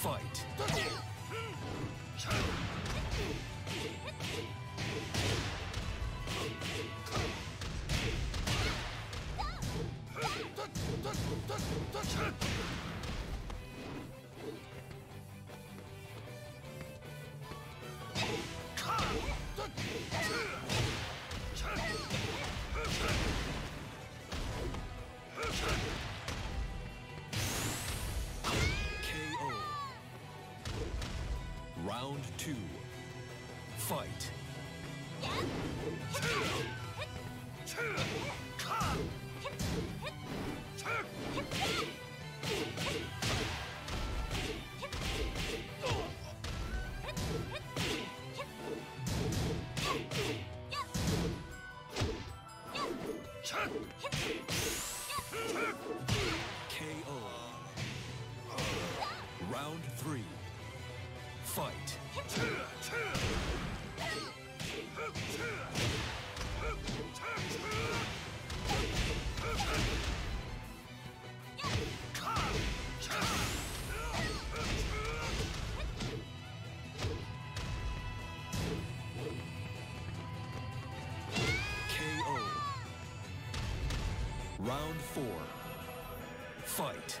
Fight. Two. Fight. KO. Round three. Fight. Round four. Fight.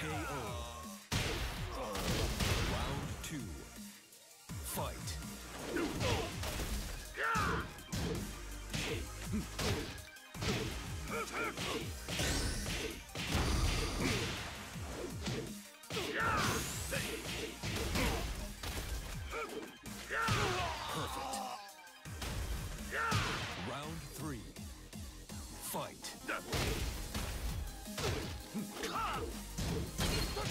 KO. Round two. Fight. Perfect. Round three. Fight.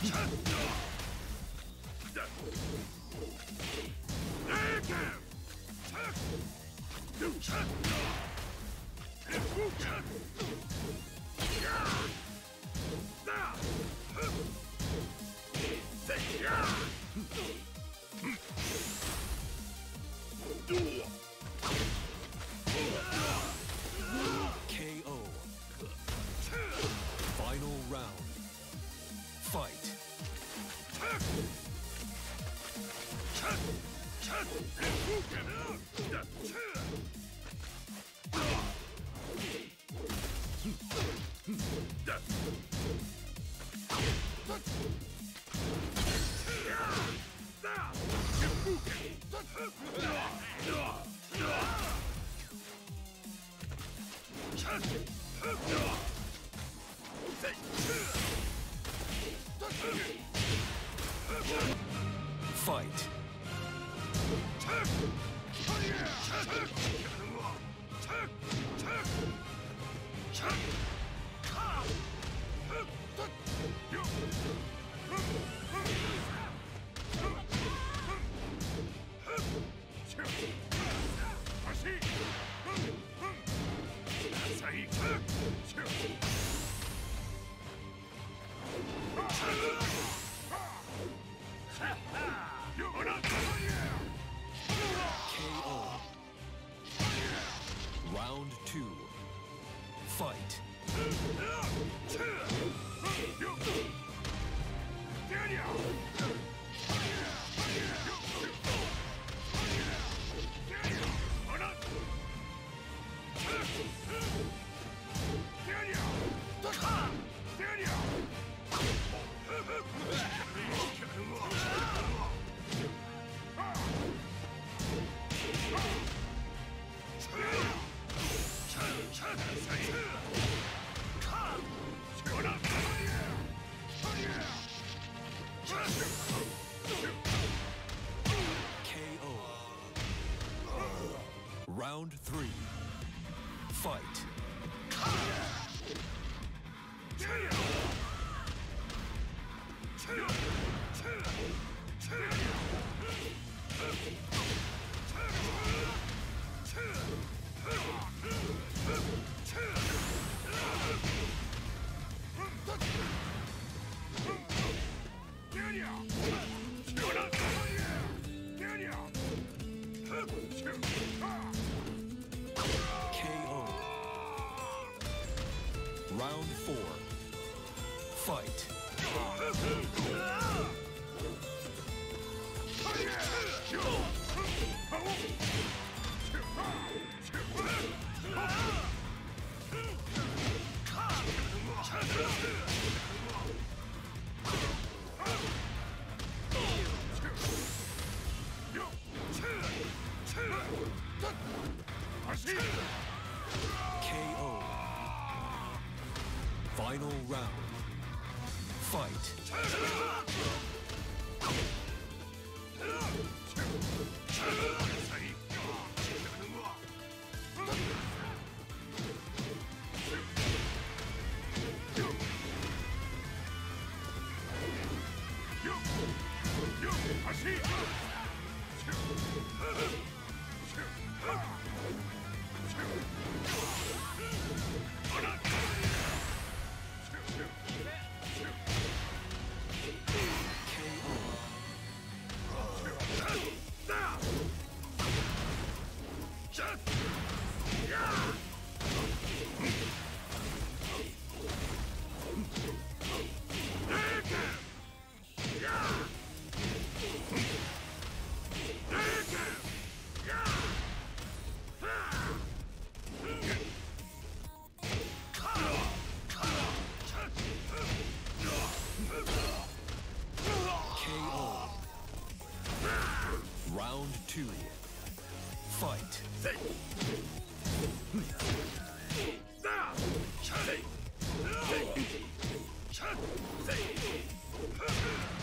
Huh? KO. Fight. KO. Round four. Fight. KO. Final round. Fight. Round three. Fight.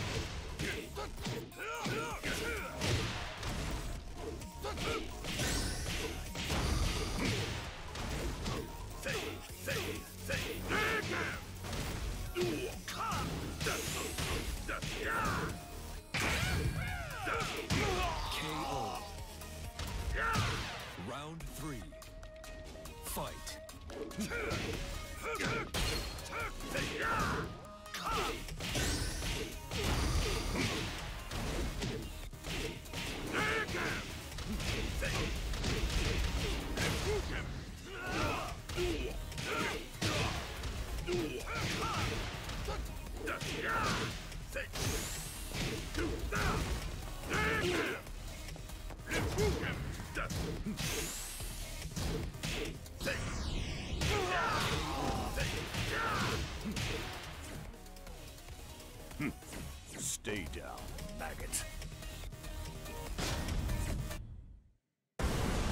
Stay down, maggot.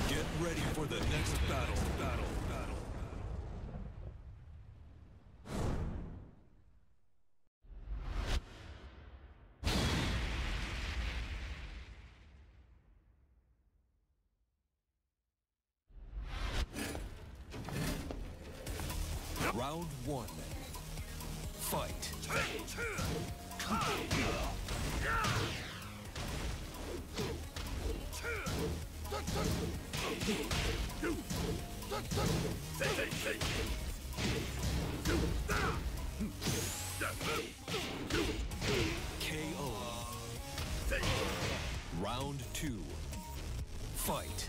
Get ready for the next battle. Battle. Battle. Round one. Fight. Round two. Fight.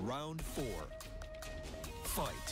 Round four. Fight.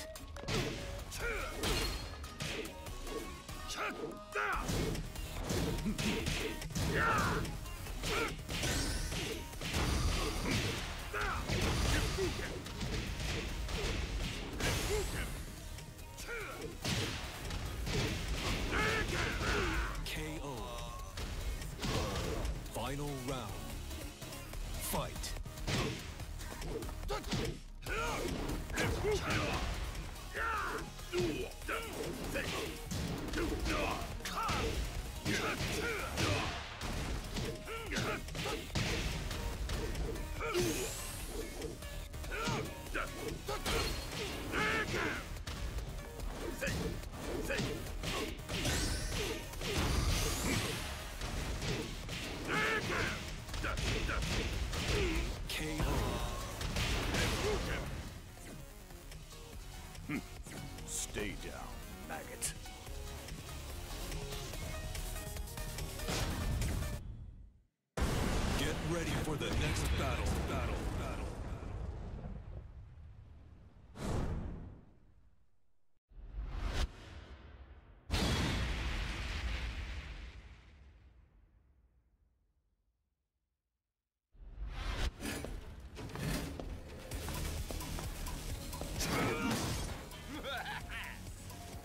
Ready for the next battle. Battle. Battle.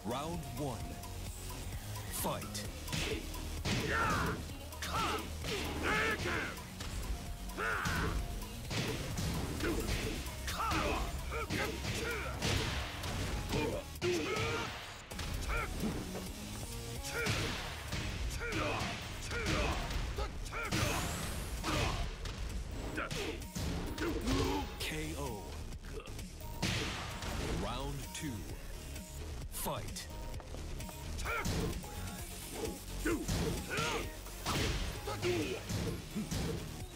Round one. Fight. KO. Round. Fight.